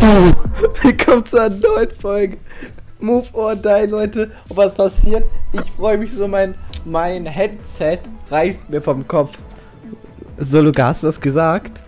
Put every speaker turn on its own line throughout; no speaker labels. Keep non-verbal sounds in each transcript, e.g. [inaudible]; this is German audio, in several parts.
[laughs] Willkommen zu einer neuen Folge. Move or die, Leute. Und was passiert? Ich freue mich so, mein, mein Headset reißt mir vom Kopf. So, Luca, hast du was gesagt?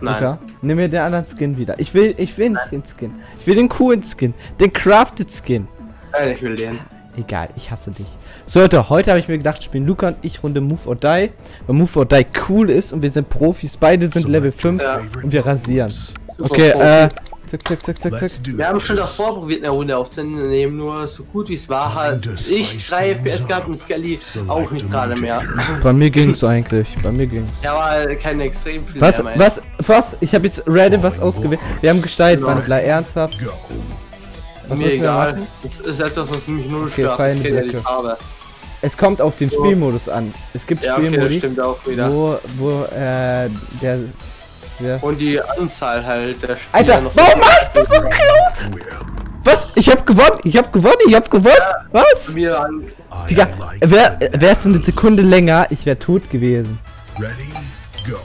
Nein.
Luca, nimm mir den anderen Skin wieder. Ich will, ich will nicht den Skin. Ich will den coolen Skin. Den crafted Skin.
Nein, ich will den.
Egal, ich hasse dich. So Leute, heute habe ich mir gedacht, spielen Luca und ich Runde Move or Die. Weil Move or Die cool ist und wir sind Profis. Beide sind Level 5
Ja.
und wir rasieren. Okay, äh. Zack, zack, zack, zack, zack.
Wir haben schon davor probiert, eine Runde aufzunehmen, nur so gut wie es war, halt ich 3 FPS gehabt und Skelly auch nicht gerade mehr. [laughs]
Bei mir ging's eigentlich. Bei mir ging's.
Er war keine extrem viel
Was,
mehr,
was, was? Ich habe jetzt random was ausgewählt. Wir haben Gestaltwandler, ernsthaft.
Go.
Was
Mir egal. Das ist etwas, was mich null stört.
feine
ich kenne ja die. Farbe.
Es kommt auf den Spielmodus an. Es gibt
Ja, okay, das
Spielmodi,
stimmt auch wieder.
wo, wo, äh, der, der
Und die Anzahl halt der Spieler
Alter,
noch.
warum machst du so?
Win.
Was? Ich hab gewonnen, ich hab gewonnen, ich hab gewonnen. Was?
Mir an.
Digga, wär, wärst du eine Sekunde länger, ich wär tot gewesen.
Ready, go.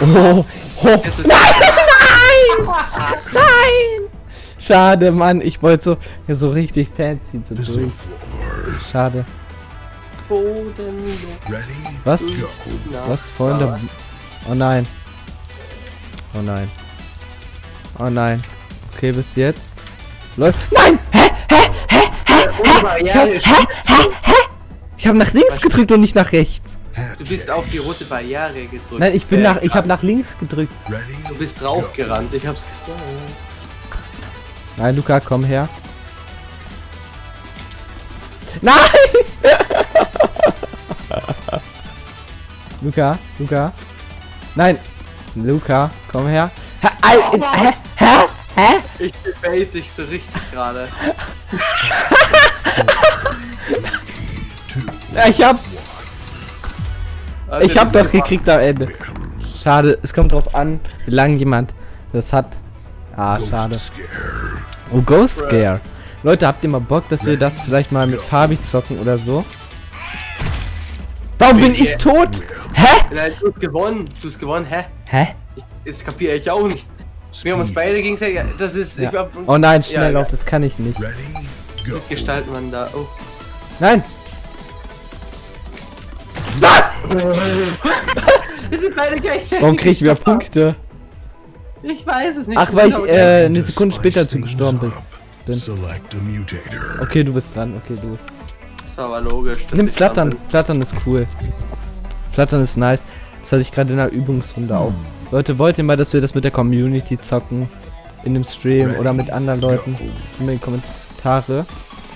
Oh, oh. [laughs]
Jetzt ist [laughs]
Nein! Schade, Mann, ich wollte so, ja, so richtig fancy so durch. Schade.
Boden.
Ready,
Was?
go.
Was, Freunde? Oh nein. Oh nein. Oh nein. Okay, bis jetzt. Läuft. Nein! Hä? Hä? Hä? Hä?
Ja,
Hä? Hä? Hä? Ich habe nach links gedrückt und nicht nach rechts.
du bist auf die rote Barriere gedrückt.
Nein, ich bin
Äh,
nach, ich habe nach links gedrückt.
Ready,
Du bist draufgerannt, ich hab's gesagt.
Nein, Luca, komm her. Nein! [laughs] Luca, Luca. Nein. Luca, komm her. Hä? Al- Hä? Hä? Hä?
Ich debate dich so richtig gerade.
Ich hab,
Also,
ich hab doch gekriegt am Ende. Schade, es kommt drauf an, wie lange jemand das hat. Ah, schade. Oh, Ghost Scare. Leute, habt ihr mal Bock, dass wir das vielleicht mal mit Fabi zocken oder so? Warum bin ich tot? Hä?
Nein, du hast gewonnen. Du hast gewonnen, hä?
Hä?
Ich, das kapiere ich auch nicht. Wir haben uns beide gegenseitig. Das ist. Ich
Ja.
hab,
Oh nein,
Ja,
Schnelllauf,
ja.
das kann ich nicht.
Gestalten man da. Oh.
Nein! [laughs]
Wir sind beide gleichzeitig.
Warum krieg ich wieder. Punkte?
Ich weiß es nicht.
Ach, weil ich äh, eine Sekunde später zu
things
gestorben bist.
Mutator.
Okay, du bist dran. Okay, du bist.
Das war aber logisch.
Nimm Flattern. Flattern ist cool. Flattern ist nice. Das hatte ich gerade in der Übungsrunde auch. Leute, wollt ihr mal, dass wir das mit der Community zocken? In dem Stream oder mit anderen Leuten? In den Kommentare.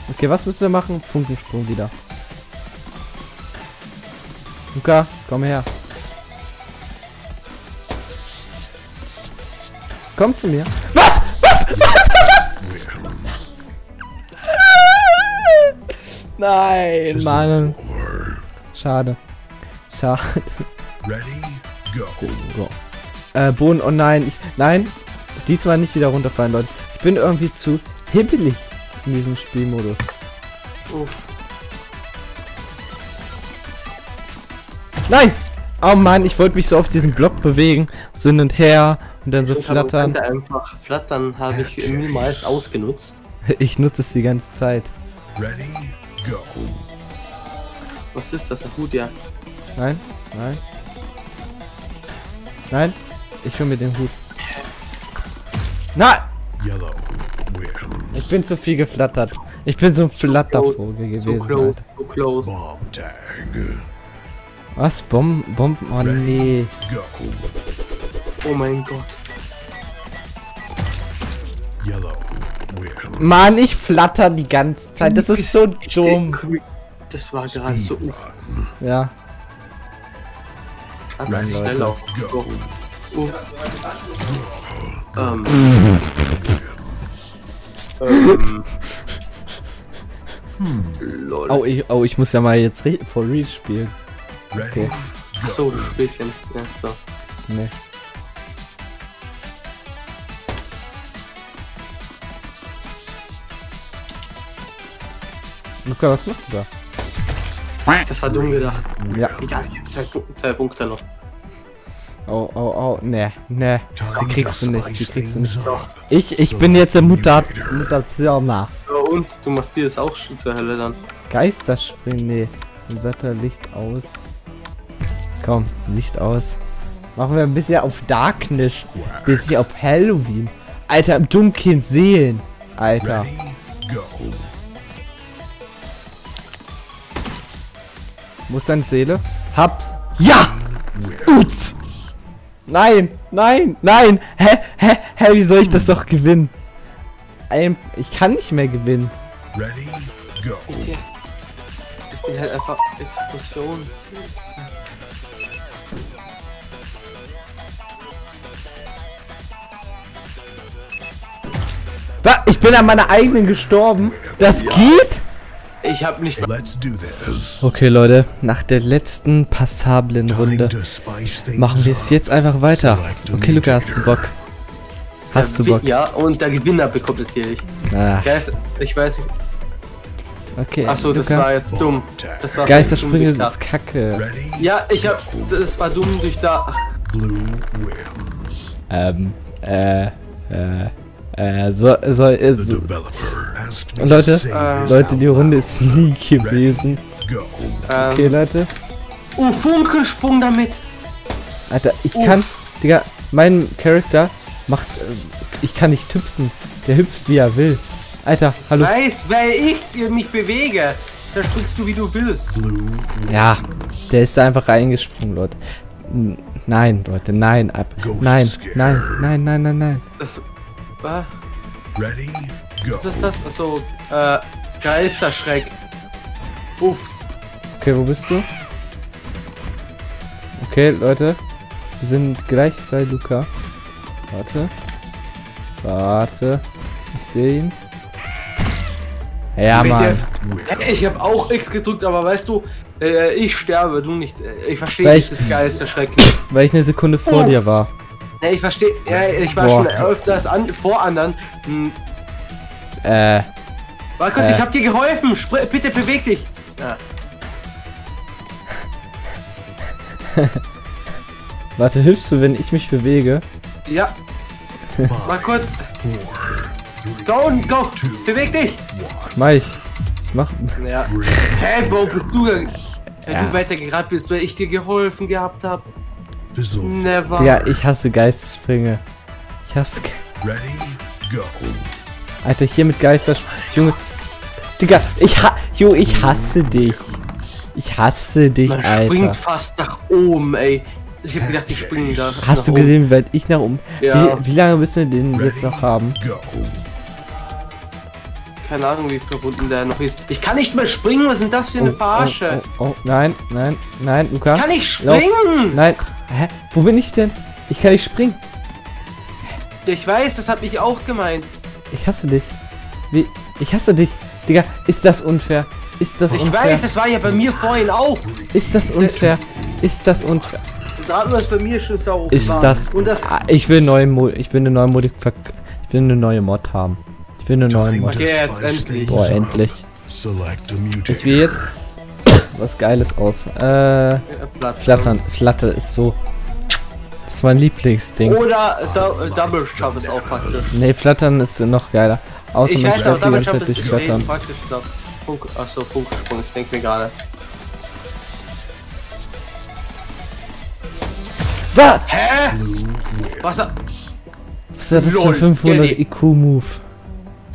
Okay, was müssen wir machen? Funkensprung wieder. Luca, komm her. Komm zu mir. Was? Was? Was? Nein, Mann. Schade. Schade.
ready, go.
So. Äh, Boden, oh nein, ich. Nein. Diesmal nicht wieder runterfallen, Leute. Ich bin irgendwie zu hibbelig in diesem Spielmodus.
Uff.
Nein! Oh Mann, ich wollte mich so auf diesen Block bewegen. So hin und her und dann so
Ich
flattern.
einfach flattern habe ich niemals ausgenutzt.
Ich nutze es die ganze Zeit.
Ready, go.
Was ist das? Na gut, ja.
Nein, nein. Nein, ich hol mir den Hut. Nein! Ich bin zu viel geflattert. Ich bin so ein Flattervogel
So
gewesen.
close, so close.
Bomb tag.
Was? Bomben? Bomben? Oh nee.
Go.
Oh mein Gott.
Mann, ich flatter die ganze Zeit. Das ist so dumm.
Das war gerade so uff.
Ja.
Ganz
Ready,
schnell auch.
go.
Uff. Ähm. ähm. [laughs] Lol.
Oh ich, oh, ich muss ja mal jetzt re for real spielen.
Ready,
Okay.
Achso, du spielst ja nicht. Ja, so.
Nee. Luca, was machst du da?
Das war dumm gedacht.
Ja.
Egal, zwei, Pu- zwei Punkte noch.
Oh, oh, oh. Ne, ne. Die kriegst du nicht. Die kriegst du nicht. Ich, ich bin jetzt der Mutat Mutationer.
So, und du machst dir das auch schon zur Hölle dann.
Geisterspringen, nee. Dann sagt er Licht aus. Komm, Licht aus. Machen wir ein bisschen auf Darkness. Ein bisschen auf Halloween. Alter, im Dunkeln sehen. Alter.
Ready,
Wo ist deine Seele? Hab. Ja! Uts! Nein, nein, nein! Hä, hä, hä, wie soll ich das doch gewinnen? Ein, ich kann nicht mehr gewinnen.
Ready, go.
Ich, ich bin halt einfach Explosions.
Ich bin an meiner eigenen gestorben. Das geht?
Ich hab nicht.
Let's do this.
Okay, Leute, nach der letzten passablen Runde machen wir es jetzt einfach weiter. Okay, Luca, hast du Bock? Hast du Bock?
Ja, und der Gewinner bekommt natürlich.
Ah,
Geist, ich weiß nicht.
okay.
Achso, das war jetzt dumm. Das war
Geisterspringen
dumm
ist kacke.
Ready,
Ja, ich hab. Das war dumm durch da.
Ähm, äh, äh, äh, so, so, ist, Leute,
this
Leute, die Runde ist nie gewesen.
Go.
Ähm,
Okay, Leute.
Oh, Funkensprung damit.
Alter, ich
Uff.
kann, Digga, mein Charakter macht, äh, ich kann nicht hüpfen. Der hüpft, wie er will. Alter, hallo.
Weiß, weil ich mich bewege. Da springst du wie du willst.
Ja, der ist einfach reingesprungen, Leute. Nein, Leute, nein, ab. Nein, nein, nein, nein, nein, nein.
Das. Was?
Ready, go.
Was ist das? Achso, äh, Geisterschreck. Uff.
Okay, wo bist du? Okay, Leute. Wir sind gleich bei Luca. Warte. Warte. Ich sehe ihn. Ja, Mann.
Ich habe auch X gedrückt, aber weißt du, äh, ich sterbe, du nicht. Äh, Ich verstehe
ich-
dieses Geisterschreck nicht.
Weil ich eine Sekunde vor
Oh.
dir war.
Ja, ich verstehe. Ja, ich war
Boah.
schon öfters an, vor anderen. Hm,
Äh,
warte kurz,
Äh.
ich hab dir geholfen. Spr bitte beweg dich. Ja. [laughs]
warte, hilfst du, wenn ich mich bewege?
ja. Mal kurz. Go, go. Beweg dich.
Mach ich. Mach.
Ja. Hä, wo bist du? Wenn
Ja.
du weitergerannt bist, weil ich dir geholfen gehabt habe.
Fizzle.
Never.
Digga, ich hasse Geistesprünge. Ich hasse. Ge
Ready, go.
Alter, hier mit Geistersprünge. Junge. Digga, ich ha. Jo, ich hasse dich. Ich hasse dich,
Man
Alter.
springt fast nach oben, ey. Ich hab gedacht, ich springe da. nach
Hast du gesehen, wie weit ich nach oben.
Ja.
Wie, wie lange müssen wir den
Ready,
jetzt noch haben?
go.
Keine Ahnung, wie verbunden der noch ist. Ich kann nicht mehr springen, was ist denn das für eine Verarsche?
Oh, oh, oh, nein, nein, nein, Luca.
Kann ich
Lauf.
springen?
Nein. Hä? Wo bin ich denn? Ich kann nicht springen.
Ich weiß, das hab ich auch gemeint.
Ich hasse dich. Wie? Ich hasse dich. Digga, ist das unfair? Ist das
Ich
unfair?
weiß, das war ja bei mir vorhin auch.
Ist das unfair? Ist das unfair?
Gerade war es bei mir schon sau.
Ist
war.
das.
Und das
Ah, ich will neue Mo ich will eine neue Mod ich will eine neue Mod haben. Ich will eine neue Mod.
Okay, jetzt endlich.
Boah, endlich. Ich will jetzt was Geiles aus. Äh. Flattern. Flatter ist so. Das ist mein Lieblingsding.
Oder äh, Double Jump ist auch praktisch.
Nee, Flattern ist noch geiler. Außer
Ich
man
weiß auch,
fährt die
Double
Zeit
ist
Flattern.
praktisch. Doch. Funk, achso, Funksprung, ich denke mir gerade.
Da!
Hä? Was?
Was ist das für
Lol,
500
Skelly.
IQ-Move?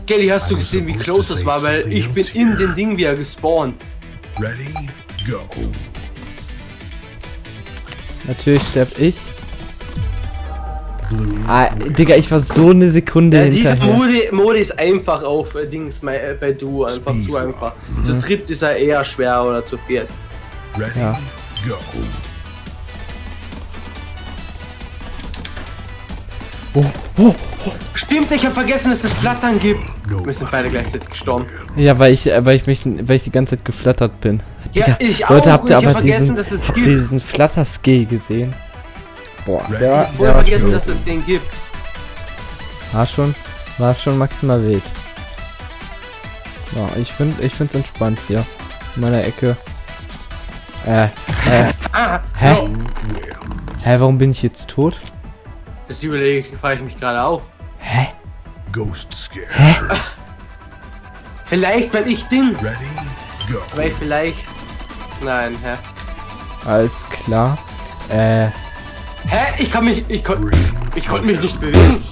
Kelly, hast du gesehen, wie close das war? Weil ich bin in den Ding wieder gespawnt.
Ready, go.
Natürlich sterb ich. Ah, Digga, ich war so eine Sekunde
Ja, dieser
hinterher.
Mode, Mode ist einfach auf äh, Dings bei, äh, bei Du einfach zu einfach. Zu dritt ist er eher schwer oder zu viert.
Ready,
Ja.
go.
Oh, oh.
Stimmt, ich habe vergessen, dass es Flattern gibt. Wir sind beide gleichzeitig gestorben.
Ja, weil ich, äh, weil ich mich, weil ich die ganze Zeit geflattert bin.
Ja,
Digga,
ich
Leute,
auch,
habt ihr
ich
aber
hab vergessen,
diesen,
dass es
habt diesen Flatter-Skill gesehen? Boah, der, war-
Vorher
der
vergessen, dass es den gibt.
war schon, war schon maximal wild. Ja, ich finde, ich find's entspannt hier. In meiner Ecke. Äh, äh, hä? Hä, warum bin ich jetzt tot?
Das überlege ich, frage ich mich gerade auch.
Hä?
Ghost scare.
Vielleicht, weil ich Dings.
Ready, go.
Weil ich vielleicht. Nein, hä?
Alles klar. Äh,
Hä? Ich kann mich. Ich konnte. Ich konnte mich nicht bewegen.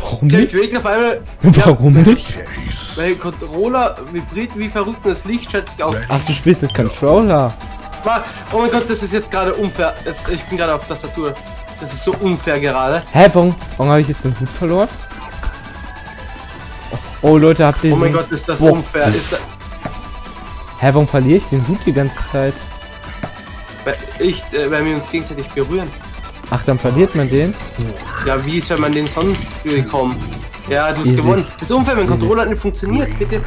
warum
Ich
nicht?
bewegt auf einmal.
Warum nicht?
Chase.
Weil Controller vibriert wie verrückt und das Licht schätze ich auch.
Ach, du spielst mit Controller.
Oh mein Gott, das ist jetzt gerade unfair. Ich bin gerade auf Tastatur. Das ist so unfair gerade.
Hä, warum, warum habe ich jetzt den Hut verloren? Oh, oh, Leute, habt ihr
Oh mein Gott, ist das
Boah.
unfair. Ist das,
Hä, warum verliere ich den Hut die ganze Zeit?
weil ich, äh, weil wir uns gegenseitig berühren.
Ach, dann verliert man den?
Ja, wie soll man den sonst bekommen? Ja, du hast
Easy.
gewonnen. Das ist unfair, wenn Controller hat nicht funktioniert. Bitte.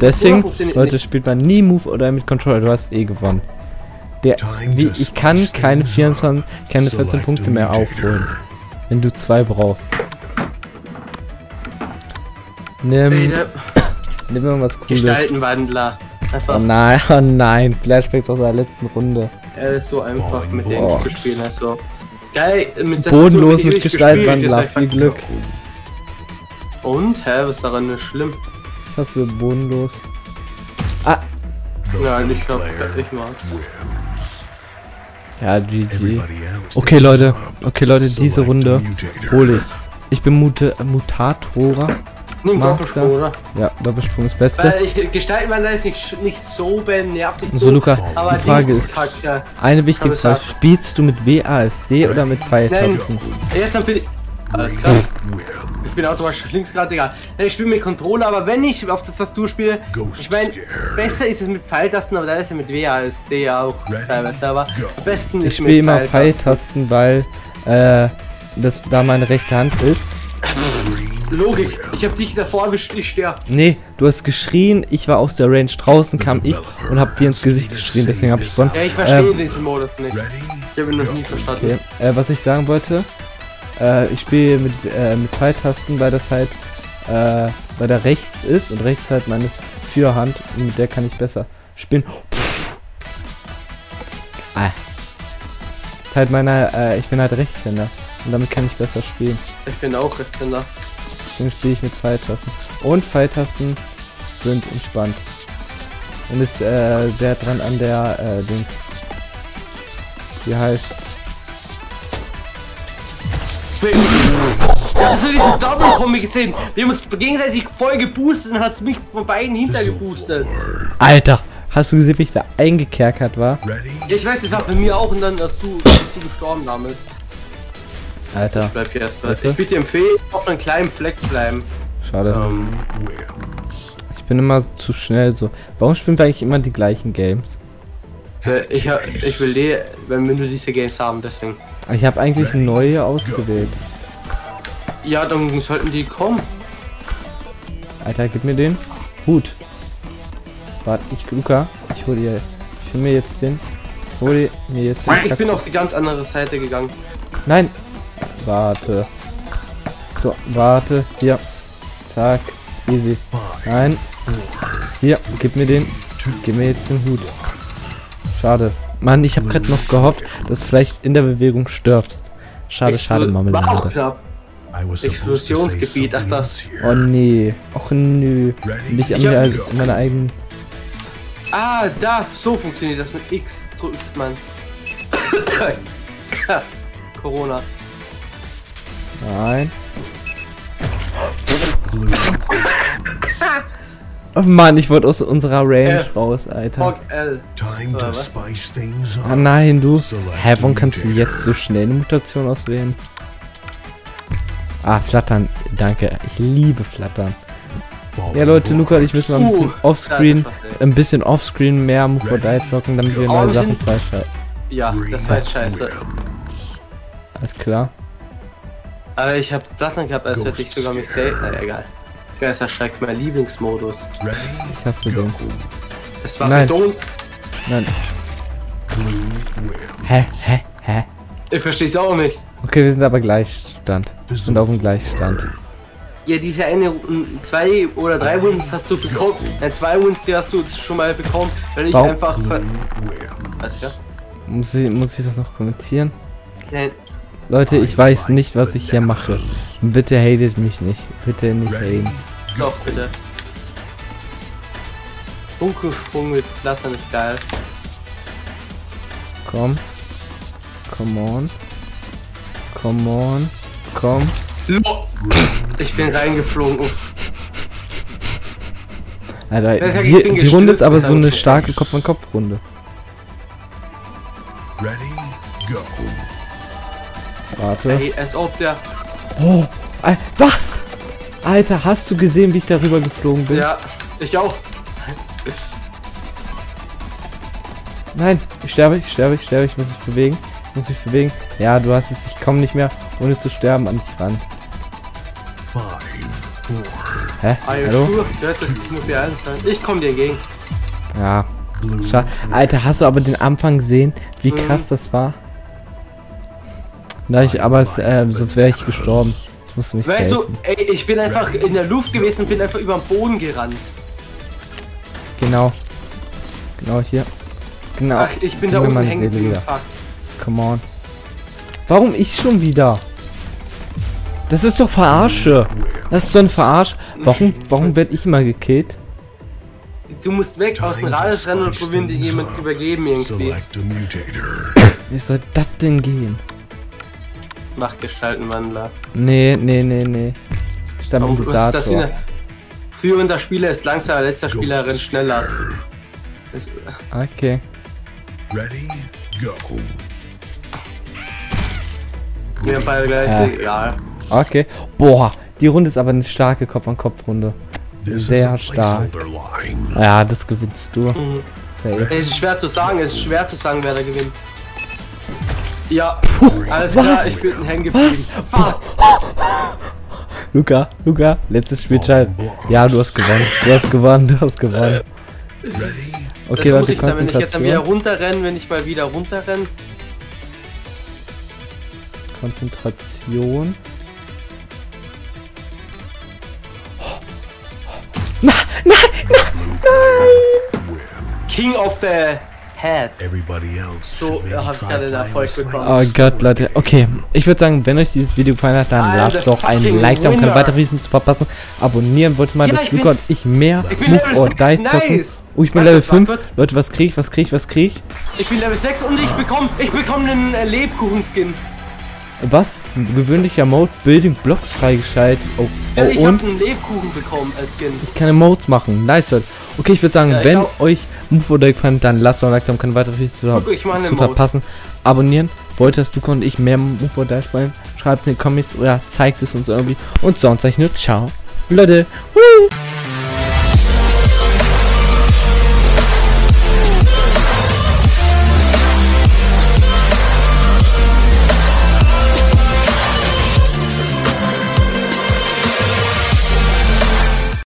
Deswegen,
funktioniert
Leute, spielt man nie Move oder mit Controller. Du hast eh gewonnen. Der, wie, ich kann keine 24, keine 14 Punkte mehr aufholen. Wenn du zwei brauchst. Nimm, nimm irgendwas cooles.
Gestaltenwandler. Das
Oh nein, oh nein. Flashbacks aus der letzten Runde.
Er ist so einfach mit denen zu spielen. Also. Geil, mit der
Bodenlos mit
gespielt,
Viel Glück.
Und? Hä, was ist daran nicht schlimm?
Was hast du bodenlos? Ah,
Nein, ich glaub, ich mag's.
Ja, GG. Okay, Leute. Okay, Leute, diese Runde hole ich. Ich bin Mute Mutatora.
Nimm
Master.
Doppelsprung, oder?
Ja, Doppelsprung ist Beste.
Weil ich, Gestaltenwandler ist nicht, nicht so nervig.
So, Luca,
aber
die Frage ist,
kacke.
eine wichtige Frage. Spielst du mit WASD oder mit Pfeiltasten?
Jetzt dann bitte. Alles klar. Ich bin automatisch links gerade egal. Ja, Ich spiele mit Controller, aber wenn ich auf der Tastatur spiele, ich meine, besser ist es mit Pfeiltasten, aber da ist ja mit WASD auch teilweise. Aber besten
Ich
ist
spiele immer
mit
Pfeiltasten, weil äh, das da meine rechte Hand ist.
Logik. Ich habe dich davor erwischt, ich sterbe.
Nee, du hast geschrien, ich war aus der Range draußen, kam ich und hab dir ins Gesicht geschrien, deswegen hab ich gewonnen.
Ja, ich verstehe
Ähm,
diesen Modus nicht. Ich habe ihn noch nie verstanden.
Okay, äh, was ich sagen wollte, äh, ich spiele mit, äh, mit Pfeiltasten, weil das halt, äh, weil da rechts ist und rechts halt meine Führhand und mit der kann ich besser spielen. Pff. Ah. Ist halt meiner, äh, ich bin halt Rechtshänder und damit kann ich besser spielen.
Ich bin auch Rechtshänder.
Deswegen spiele ich mit Pfeiltasten. Und Pfeiltasten sind entspannt. Und ist äh, sehr dran an der, äh, Ding. Wie heißt
Hast du diese Double-Kombi gesehen? Wir haben uns gegenseitig voll geboostet und hat es mich von beiden hintergeboostet.
Alter, hast du gesehen, wie ich da eingekerkert war?
Ja, ich weiß, das war bei mir auch und dann hast du, bist du gestorben damals.
Alter,
Bleib hier erstmal.
Bitte?
Ich bitte empfehlen, auf einem kleinen Fleck bleiben.
schade.
Ähm,
Ich bin immer zu schnell so. Warum spielen wir eigentlich immer die gleichen Games?
Ich, hab- ich will die, wenn wir nur diese Games haben, deswegen.
Ich habe eigentlich neue ausgewählt.
Ja, dann sollten die kommen.
Alter, gib mir den. Hut. Warte, ich, Luca, ich hol dir, ich hol mir jetzt den. Hol dir- mir jetzt den.
Ich bin auf die ganz andere Seite gegangen.
Nein. Warte. So, warte. Hier. Zack. Easy. Nein. Hier, gib mir den. Gib mir jetzt den Hut. Schade. Mann, ich habe gerade noch gehofft, dass du vielleicht in der Bewegung stirbst. Schade, schade,
War auch
Marmelade.
knapp.
To say
Explosionsgebiet, ach, das.
Oh nee. Och nö. Und ich an
Ich
in meiner eigenen.
Ah, da, so funktioniert das mit X drückt man's. [coughs] Corona.
Nein. [laughs] Oh Mann, ich wollte aus unserer Range
Äh,
raus, Alter.
L.
Time to
what?
spice things
Ah nein, du. Hä, warum kannst du jetzt so schnell eine Mutation auswählen? Ah, Flattern. Danke. Ich liebe Flattern. Ja, Leute, Luca und ich müssen mal ein bisschen
Uh,
offscreen, ein bisschen offscreen mehr Die zocken, damit wir
Oh,
neue Sachen freischalten.
Ja, das war jetzt scheiße.
Alles klar.
Aber ich hab Platten gehabt, als hätte ich sogar mich safe. Na egal. Geisterschreck, mein Lieblingsmodus.
Ich hasse den.
Das war
Nein.
Beton.
Nein. Hä? Hä? Hä?
Ich versteh's auch nicht.
Okay, wir sind aber Gleichstand. Wir sind auf dem Gleichstand.
Ja, diese eine, zwei oder drei Wins hast du bekommen. Nein, zwei Wins, die hast du schon mal bekommen, weil ich
Warum?
einfach. Was, ja?
Muss ich, muss ich das noch kommentieren?
Nein,
Leute, ich weiß nicht, was ich hier mache. Bitte hatet mich nicht. Bitte nicht haten.
Doch, bitte. Bunkelsprung mit Flattern ist geil.
Komm. Come on. Come on. Komm.
Ich bin reingeflogen. Uff.
Alter,
ja
die, die Runde ist aber so eine starke. Kopf-an-Kopf-Runde.
Ready, go.
Warte.
Ey, als ob der.
Oh, was? Alter, hast du gesehen, wie ich darüber geflogen bin?
Ja, ich auch.
Nein, ich sterbe, ich sterbe, ich sterbe, ich muss mich bewegen. Ich muss mich bewegen. Ja, du hast es, ich komme nicht mehr, ohne zu sterben, an dich ran. Hä? Hallo?
Ich komm dir entgegen.
Ja.
blue,
Scha Alter, hast du aber den Anfang gesehen, wie
Mhm.
krass das war? Na, ich, aber es, äh, sonst wäre ich gestorben. Ich musste mich
Weißt
safen.
du, ey, ich bin einfach in der Luft gewesen und bin einfach über den Boden gerannt.
Genau. Genau hier. Genau.
Ach, ich bin da
Gib mir
unten hängen geblieben.
Come on. Warum ich schon wieder? Das ist doch Verarsche. Das ist so ein Verarsch. Warum, warum werde ich immer gekillt?
Du musst weg aus dem Radius rennen und probieren, dir jemand zu übergeben irgendwie.
Wie soll das denn gehen?
Machtgestaltenwandler.
Nee, nee, nee, nee.
Warum- was ist das
Stabilisator.
Führender Spieler ist langsamer, letzter Spieler rennt schneller.
Okay.
Ready, go.
wir haben beide gleich.
Ja.
Egal.
Okay. Boah, die Runde ist aber eine starke Kopf-an-Kopf-Runde. Sehr stark. Ja, das gewinnst du.
Mhm. Es ist schwer zu sagen, es ist schwer zu sagen, wer da gewinnt. Ja, alles
was?
klar, ich bin hängen geblieben.
Luca, Luca, letztes Spielschein. Ja, du hast gewonnen. Du hast gewonnen, du hast gewonnen.
Ready,
Okay,
das muss
Leute,
ich dann, wenn ich jetzt dann wieder
Konzentration.
runterrenne, wenn ich mal wieder runterrenne.
Konzentration.
King of the Head.
everybody else
So
maybe
habe ich gerade den Erfolg bekommen.
Oh Gott, Leute. Okay, ich würde sagen, wenn euch dieses Video gefallen hat, dann
Alter,
lasst doch ein Like da, um keine weiteren Videos zu verpassen. Abonnieren wollte mal,
Ja,
dass
ich
Luca und ich mehr
Ich bin
Move or
6,
Die zocken.
nice.
Oh, ich bin Level 5.
warte.
Leute, was krieg ich, was krieg ich, was krieg ich?
Ich bin Level 6 und ich bekomme ich bekomme einen äh, Lebkuchen-Skin.
Was? Gewöhnlicher Mode, Building Blocks freigeschaltet. Oh,
Ja, ich
oh
habe
und
einen Lebkuchen bekommen als Skin.
ich kann Emotes machen. Nice, Leute. Okay, ich würde sagen,
Ja, ich
wenn euch Move hat, dann lasst doch ein Like da, um keine weiteren Videos zu, zu verpassen. Abonnieren. Wollt dass Luca und ich mehr Move or spielen? Schreibt in die Comments oder zeigt es uns irgendwie. Und sonst sag ich nur Ciao. Leute. Woo!